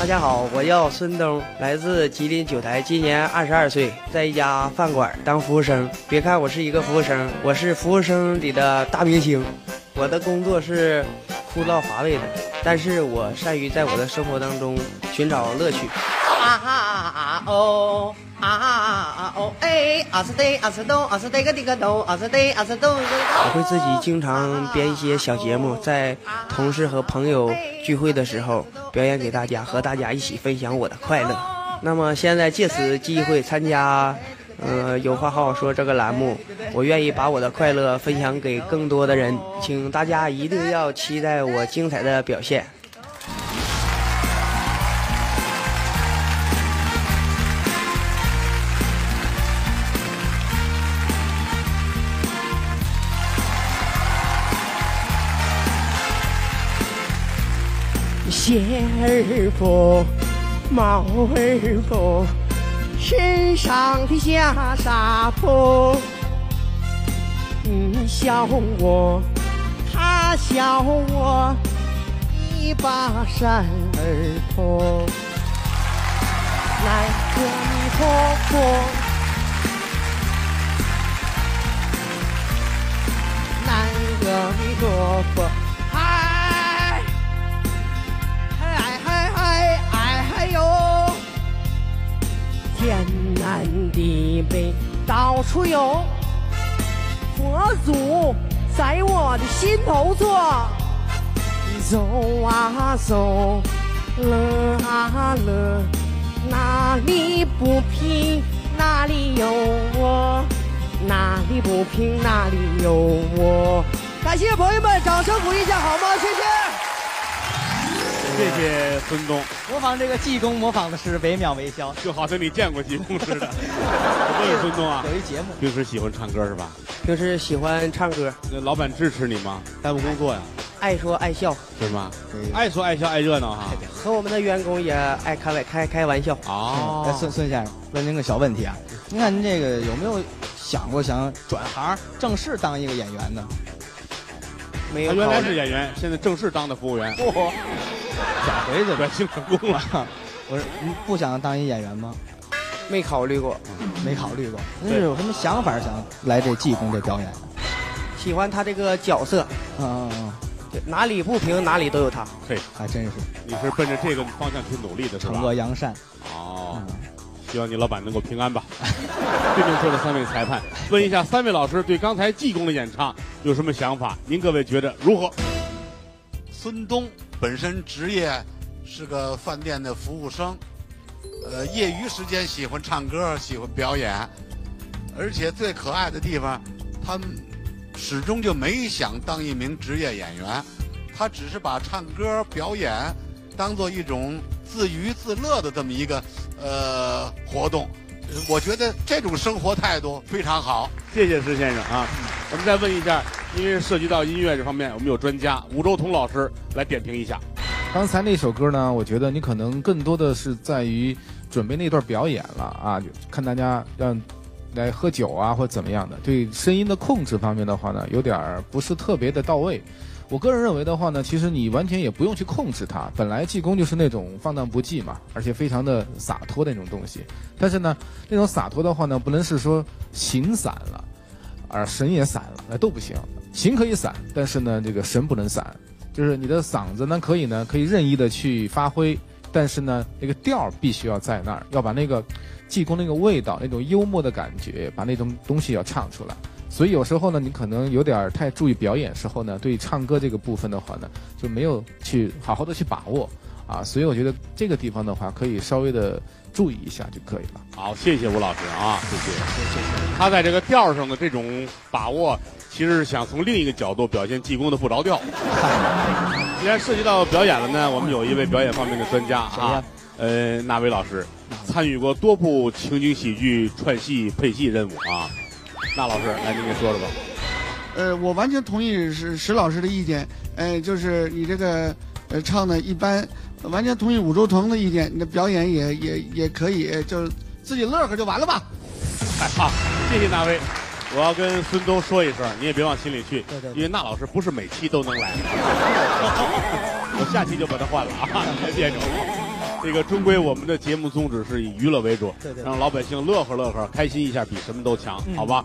大家好，我叫孙东，来自吉林九台，今年二十二岁，在一家饭馆当服务生。别看我是一个服务生，我是服务生里的大明星。我的工作是枯燥乏味的，但是我善于在我的生活当中寻找乐趣。啊哈啊哦啊啊啊哦哎啊是得啊是咚啊是得个的个啊是得啊是咚。我会自己经常编一些小节目，在同事和朋友聚会的时候表演给大家，和大家一起分享我的快乐。那么现在借此机会参加，呃，有话好好说这个栏目，我愿意把我的快乐分享给更多的人，请大家一定要期待我精彩的表现。鞋儿破，帽儿破，身上的袈裟破。你笑我，他笑我，一把扇儿破。来，阿弥陀佛，来，阿弥陀佛。南地北到处有，佛祖在我的心头坐。走啊走，乐啊乐，哪里不平哪里有我，哪里不平哪里有我。感谢朋友们，掌声鼓励一下好吗？谢谢。谢谢孙东，模仿这个济公，模仿的是惟妙惟肖。就好像你见过济公似的。我问孙东啊，有一节目，平时喜欢唱歌是吧？平时喜欢唱歌，那老板支持你吗？耽误工作呀？爱说爱笑，是吗？爱说爱笑爱热闹哈。和我们的员工也爱开玩开开玩笑。哦哎，孙孙先生，问您个小问题啊，您看您这个有没有想过想转行正式当一个演员呢？没有他原来是演员，现在正式当的服务员，哦，咋回去转型成功了。我说你不想当一演员吗？没考虑过，没考虑过，那是有什么想法想来这济公这表演？喜欢他这个角色，嗯嗯嗯，哪里不平哪里都有他。嘿，还真是你是奔着这个方向去努力的是吧惩？恶扬善。哦，嗯，希望你老板能够平安吧。对面坐的三位裁判，问一下三位老师对刚才济公的演唱有什么想法？您各位觉得如何？孙东本身职业是个饭店的服务生，呃，业余时间喜欢唱歌，喜欢表演，而且最可爱的地方，他始终就没想当一名职业演员，他只是把唱歌表演当做一种自娱自乐的这么一个呃活动。呃我觉得这种生活态度非常好。谢谢施先生啊。我们再问一下，因为涉及到音乐这方面，我们有专家吴周彤老师来点评一下。刚才那首歌呢，我觉得你可能更多的是在于准备那段表演了啊，看大家让来喝酒啊或怎么样的，对声音的控制方面的话呢，有点儿不是特别的到位。我个人认为的话呢，其实你完全也不用去控制它，本来济公就是那种放荡不羁嘛，而且非常的洒脱的那种东西。但是呢，那种洒脱的话呢，不能是说形散了，而神也散了，那都不行。形可以散，但是呢，这个神不能散。就是你的嗓子呢，可以呢，可以任意的去发挥，但是呢，那个调必须要在那儿，要把那个济公那个味道、那种幽默的感觉，把那种东西要唱出来。所以有时候呢，你可能有点太注意表演时候呢，对唱歌这个部分的话呢，就没有去好好的去把握啊。所以我觉得这个地方的话，可以稍微的注意一下就可以了。好，谢谢吴老师啊，谢谢。谢谢他在这个调上的这种把握，其实是想从另一个角度表现济公的不着调。既然涉及到表演了呢，我们有一位表演方面的专家啊，呃，那位老师参与过多部情景喜剧串戏配戏任务啊。那老师，来您给说说吧。呃，我完全同意石石老师的意见，呃，就是你这个呃唱的一般，完全同意武周腾的意见，你的表演也也也可以，就是自己乐呵就完了吧。哎好，谢谢大卫。我要跟孙东说一声，你也别往心里去，对对对因为那老师不是每期都能来，我下期就把他换了啊，别别扭。这个终归我们的节目宗旨是以娱乐为主，让老百姓乐呵乐呵，开心一下比什么都强，嗯好吧？